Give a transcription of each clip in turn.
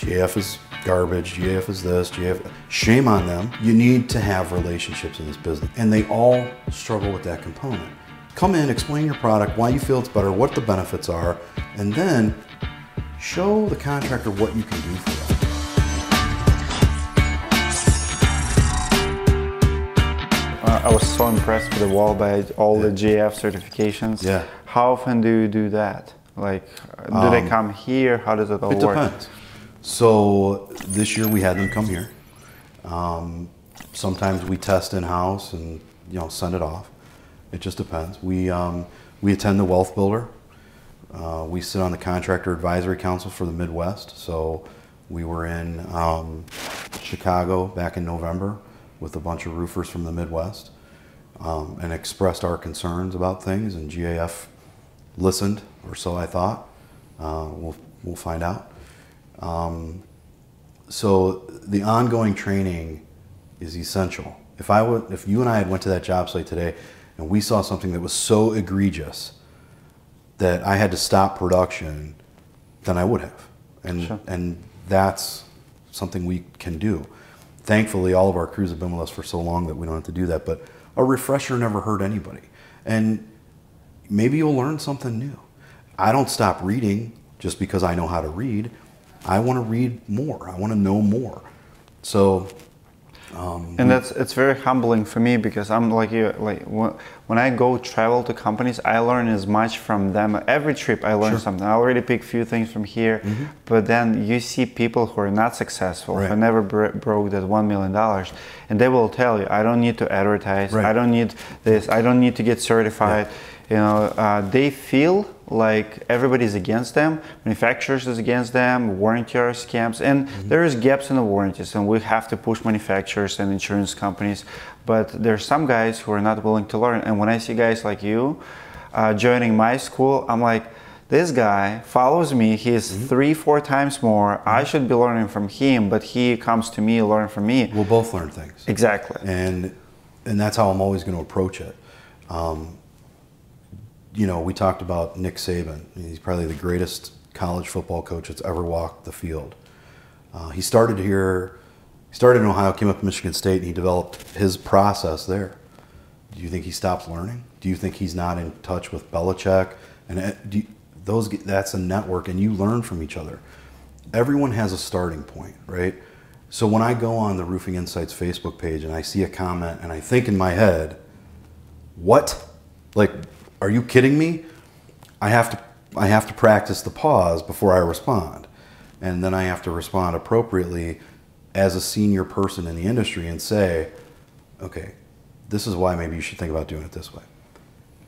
GAF is garbage, GAF is this, GAF. Shame on them. You need to have relationships in this business. And they all struggle with that component. Come in, explain your product, why you feel it's better, what the benefits are, and then show the contractor what you can do for them. Uh, I was so impressed with the wall by all the GAF certifications. Yeah. How often do you do that? Like, do they come here? How does it all Um, It work? depends. So this year we had them come here. Um, sometimes we test in house and you know send it off. It just depends. We um, we attend the Wealth Builder. Uh, we sit on the Contractor Advisory Council for the Midwest. So we were in um, Chicago back in November with a bunch of roofers from the Midwest um, and expressed our concerns about things. And GAF listened, or so I thought. Uh, we'll we'll find out. Um, so the ongoing training is essential. If I would, if you and I had went to that job site today, and we saw something that was so egregious that I had to stop production, then I would have, and Sure. and that's something we can do. Thankfully, all of our crews have been with us for so long that we don't have to do that. But a refresher never hurt anybody, and maybe you'll learn something new. I don't stop reading just because I know how to read. I want to read more. I want to know more. So, And that's it's very humbling for me because I'm like you. Like when, when I go travel to companies, I learn as much from them. Every trip, I learn something. I already pick a few things from here, but then you see people who are not successful. Right. who never br- broke that one million dollars, and they will tell you, "I don't need to advertise. Right. I don't need this. I don't need to get certified." You know, uh, they feel like everybody's against them. Manufacturers is against them. Warranty are scams, and there is gaps in the warranties, and we have to push manufacturers and insurance companies. But there's some guys who are not willing to learn. And when I see guys like you uh, joining my school, I'm like, this guy follows me. He's three, four times more. I should be learning from him, but he comes to me, learn from me. we'll both learn things. Exactly. and and that's how I'm always going to approach it. Um, you know, we talked about Nick Saban. He's probably the greatest college football coach that's ever walked the field. Uh, he started here. He started in Ohio, came up to Michigan State, and he developed his process there. Do you think he stops learning? Do you think he's not in touch with Belichick? And uh, you, those that's a network, and you learn from each other. Everyone has a starting point, right? So when I go on the Roofing Insights Facebook page and I see a comment, and I think in my head, "What? Like, are you kidding me?" I have to I have to practice the pause before I respond, and then I have to respond appropriately as a senior person in the industry and say, "Okay, this is why maybe you should think about doing it this way."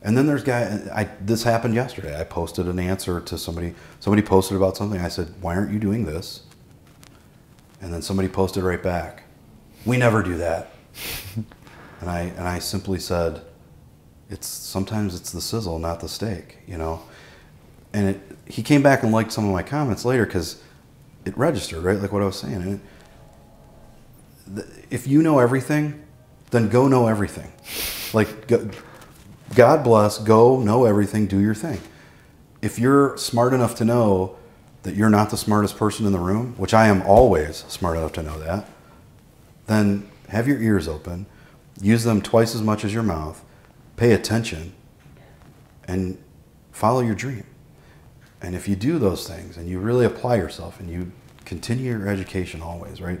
And then there's guy. I this happened yesterday. I posted an answer to somebody. Somebody posted about something. I said, "Why aren't you doing this?" And then somebody posted right back, "We never do that." and I and I simply said, "It's sometimes it's the sizzle, not the steak," you know. And it, he came back and liked some of my comments later because it registered, right? Like what I was saying. It, if you know everything, then go know everything. Like, go, God bless, go know everything, do your thing. If you're smart enough to know that you're not the smartest person in the room, which I am always smart enough to know that, then have your ears open, use them twice as much as your mouth, pay attention, and follow your dream. And if you do those things and you really apply yourself and you continue your education always, right?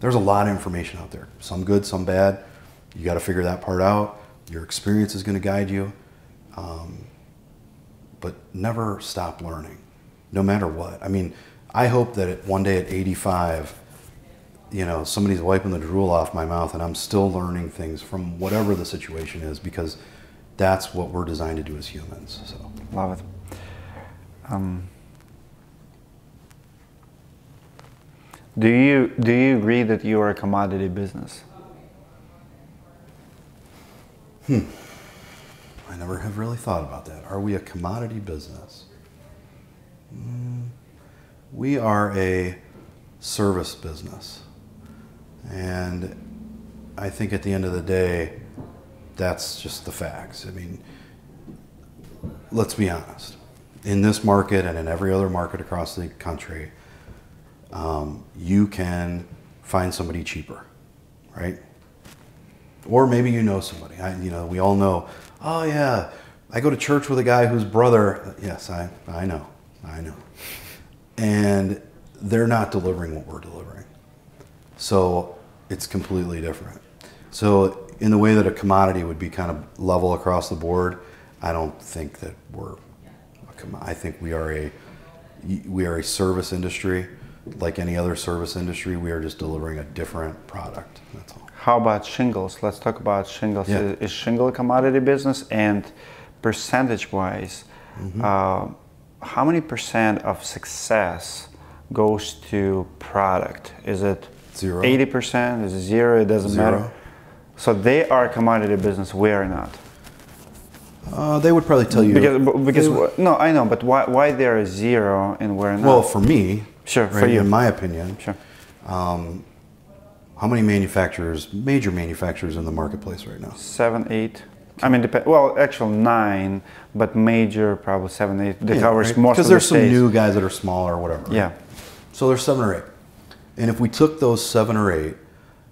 There's a lot of information out there, some good, some bad. You got to figure that part out. Your experience is going to guide you. Um, but never stop learning, no matter what. I mean, I hope that at, one day at 85, you know, somebody's wiping the drool off my mouth and I'm still learning things from whatever the situation is because that's what we're designed to do as humans. So. Love it. Um, do you do you agree that you are a commodity business? Hmm. I never have really thought about that. Are we a commodity business? Mm, we are a service business. And I think at the end of the day, that's just the facts. I mean, let's be honest. In this market and in every other market across the country, um, you can find somebody cheaper, right? Or maybe you know somebody. I, you know, we all know. Oh yeah, I go to church with a guy whose brother. Yes, I I know, I know, and they're not delivering what we're delivering. So it's completely different. So in the way that a commodity would be kind of level across the board, I don't think that we're. I think we are a we are a service industry, like any other service industry. We are just delivering a different product. That's all. How about shingles? Let's talk about shingles. Yeah. Is, is shingle a commodity business? And percentage wise, Mm-hmm. uh, how many percent of success goes to product? Is it Zero. 80%? Is it zero? It doesn't Zero. matter. So they are a commodity business. We are not. Uh, they would probably tell you Because, because would- no, I know, but why, why they're a zero and we're not? well, for me, Sure, for you. in my opinion, sure. how many manufacturers, major manufacturers in the marketplace right now? Seven, eight. I mean, dep- well, actually nine, but major probably seven, eight. That covers most Because of the there's some new guys that are smaller or whatever. right? Yeah. So there's seven or eight. And if we took those seven or eight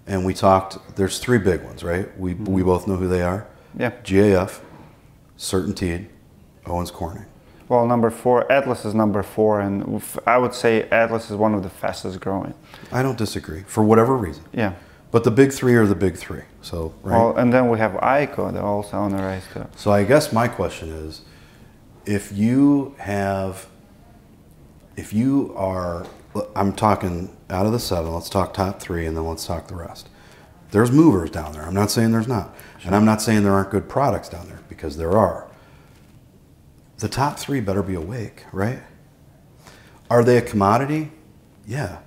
and we talked, there's three big ones, right? We, Mm-hmm. we both know who they are. Yeah. GAF, Certainteed, Owens Corning. Well, number four, Atlas is number four, and I would say Atlas is one of the fastest growing. I don't disagree for whatever reason. Yeah. But the big three are the big three. So, right? Well, and then we have IKO, they're also on the rise too. So I guess my question is, if you have, if you are, I'm talking out of the seven. Let's talk top three, and then let's talk the rest. There's movers down there. I'm not saying there's not, and I'm not saying there aren't good products down there because there are. The top three better be awake, right? Are they a commodity? Yeah,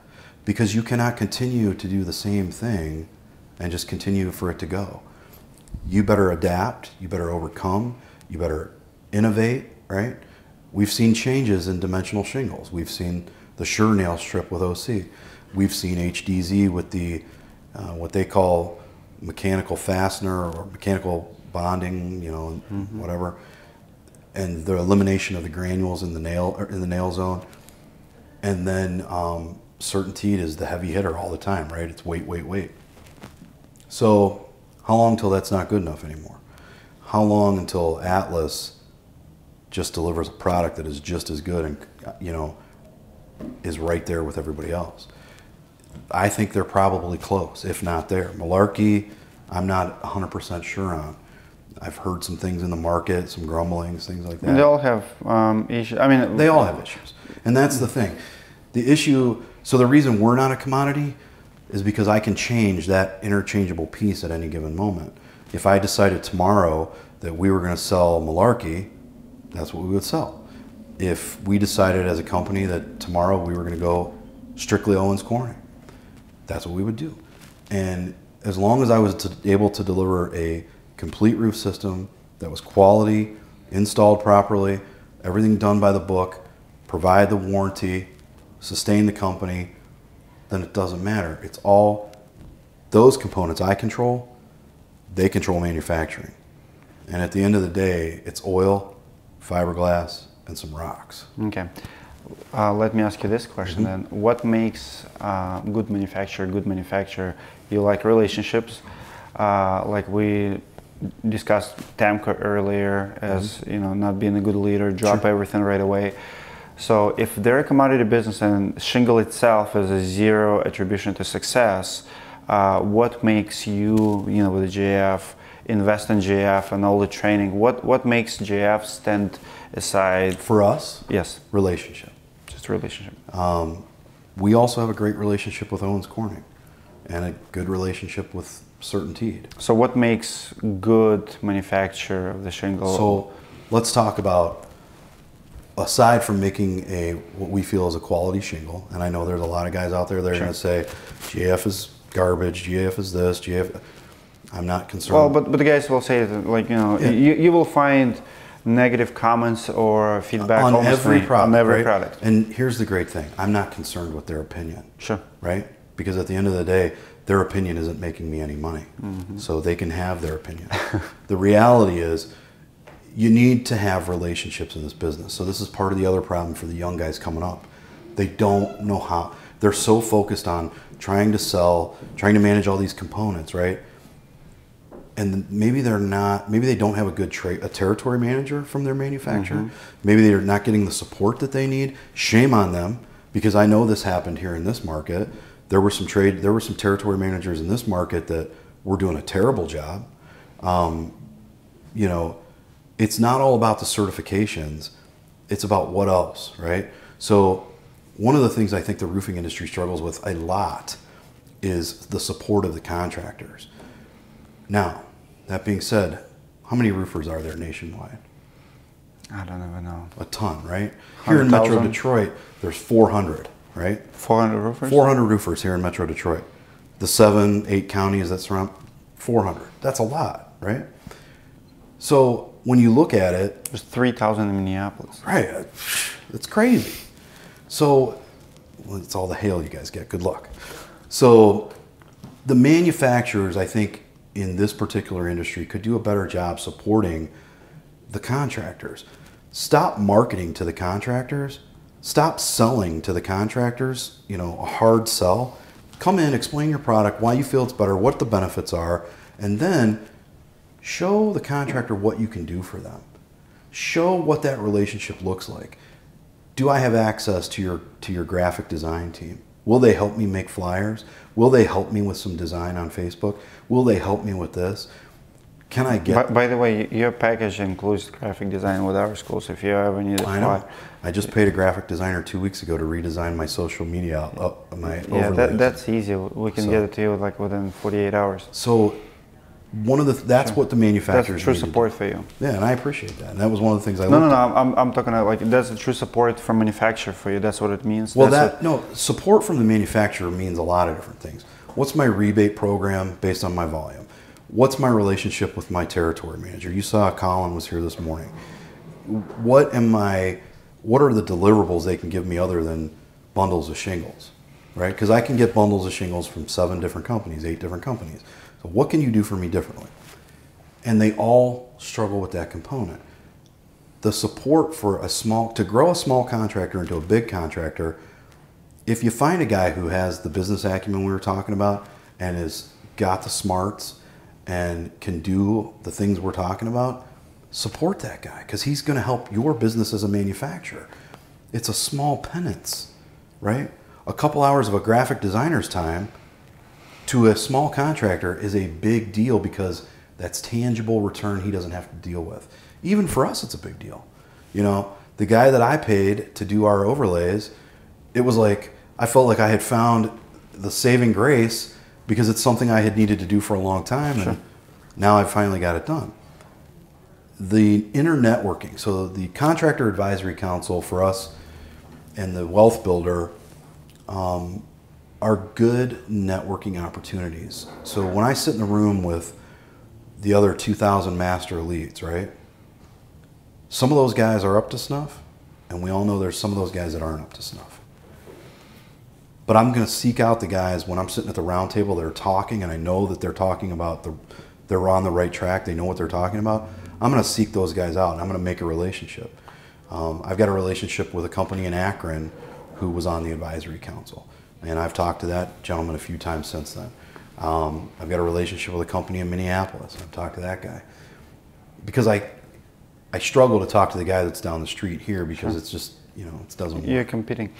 because you cannot continue to do the same thing and just continue for it to go. You better adapt, you better overcome, you better innovate, right? We've seen changes in dimensional shingles. We've seen the SureNail strip with OC. We've seen HDZ with the uh, what they call mechanical fastener or mechanical bonding, you know, whatever, and the elimination of the granules in the nail or in the nail zone. And then um, Certainteed is the heavy hitter all the time, right? It's weight, weight, weight. So, how long till that's not good enough anymore? How long until Atlas just delivers a product that is just as good and you know is right there with everybody else? I think they're probably close, if not there. Malarkey, I'm not 100% sure on. I've heard some things in the market, some grumblings, things like that. And they all have um, issues. I mean, They all have issues. And that's the thing. The issue, so the reason we're not a commodity is because I can change that interchangeable piece at any given moment. If I decided tomorrow that we were going to sell Malarkey, that's what we would sell. If we decided as a company that tomorrow we were going to go strictly Owens Corning, that's what we would do. And as long as I was to, able to deliver a complete roof system that was quality, installed properly, everything done by the book, provide the warranty, sustain the company, then it doesn't matter. It's all those components I control, they control manufacturing. And at the end of the day, it's oil, fiberglass, and some rocks. Okay. Uh, let me ask you this question Mm-hmm. then. What makes uh, good manufacturer good manufacturer? You like relationships, uh, like we discussed TAMKO earlier as Mm-hmm. you know not being a good leader, drop everything right away. So if they're a commodity business and shingle itself is a zero attribution to success, uh, what makes you, you know, with the JF, invest in JF and all the training? What what makes JF stand aside? For us, Yes, relationship. just relationship. Um, we also have a great relationship with Owens Corning and a good relationship with Certainteed. So what makes good manufacture of the shingle? So let's talk about aside from making a what we feel is a quality shingle, and I know there's a lot of guys out there that are Sure. going to say GAF is garbage, GAF is this, GAF. I'm not concerned. well, but but the guys will say that, like you know Yeah. you, you will find negative comments or feedback on every on product, every right? product. And here's the great thing: I'm not concerned with their opinion. Sure. right? Because at the end of the day, their opinion isn't making me any money. Mm-hmm. So they can have their opinion. the reality is, you need to have relationships in this business. So this is part of the other problem for the young guys coming up. They don't know how. they're so focused on trying to sell, trying to manage all these components, right? And maybe they're not, maybe they don't have a good tra- a territory manager from their manufacturer. Maybe they're not getting the support that they need. Shame on them because I know this happened here in this market. There were some trade, there were some territory managers in this market that were doing a terrible job. Um, you know, it's not all about the certifications. It's about what else, right? So, one of the things I think the roofing industry struggles with a lot is the support of the contractors. Now, that being said, how many roofers are there nationwide? I don't even know. A ton, right? Here in Metro 100,000? Detroit, there's 400, right? 400 roofers? 400 roofers here in Metro Detroit. The seven, eight counties that surround 400. That's a lot, right? So when you look at it, There's 3,000 in Minneapolis. right, uh, it's crazy. So well, it's all the hail you guys get. Good luck. So the manufacturers, I think, in this particular industry could do a better job supporting the contractors. Stop marketing to the contractors. Stop selling to the contractors, you know, a hard sell. Come in, explain your product, why you feel it's better, what the benefits are, and then show the contractor what you can do for them. Show what that relationship looks like. Do I have access to your to your graphic design team? Will they help me make flyers? Will they help me with some design on Facebook? Will they help me with this? Can I get By, by the way, your package includes graphic design with our schools if you ever need a I know. flyer. I just paid a graphic designer two weeks ago to redesign my social media up my Yeah, that, that's easy. We can So- get it to you like within 48 hours. so one of the that's what the manufacturers That's true support for you. Yeah, and I appreciate that. And that was one of the things I No, no, no. I'm, I'm talking about like that's a true support from manufacturer for you. That's what it means. Well, That's that no support from the manufacturer means a lot of different things. What's my rebate program based on my volume? What's my relationship with my territory manager? You saw Colin was here this morning. What am I? What are the deliverables they can give me other than bundles of shingles, right? Because I can get bundles of shingles from seven different companies, eight different companies. So what can you do for me differently? And they all struggle with that component. The support for a small to grow a small contractor into a big contractor if you find a guy who has the business acumen we were talking about and has got the smarts and can do the things we're talking about support that guy because he's going to help your business as a manufacturer. It's a small penance right? A couple hours of a graphic designer's time to a small contractor is a big deal because that's tangible return he doesn't have to deal with. Even for us, it's a big deal. You know, the guy that I paid to do our overlays, it was like I felt like I had found the saving grace because it's something I had needed to do for a long time, and now I've finally got it done. The inner networking, so the contractor advisory council for us and the wealth builder um, are good networking opportunities. So when I sit in the room with the other 2,000 master elites, right? Some of those guys are up to snuff, and we all know there's some of those guys that aren't up to snuff. But I'm going to seek out the guys when I'm sitting at the round table. They're talking, and I know that they're talking about the, they're on the right track. They know what they're talking about. I'm going to seek those guys out, and I'm going to make a relationship. Um, I've got a relationship with a company in Akron who was on the advisory council, and I've talked to that gentleman a few times since then. Um, I've got a relationship with a company in Minneapolis. I've talked to that guy because I, I struggle to talk to the guy that's down the street here because it's just you know it doesn't work. You're competing.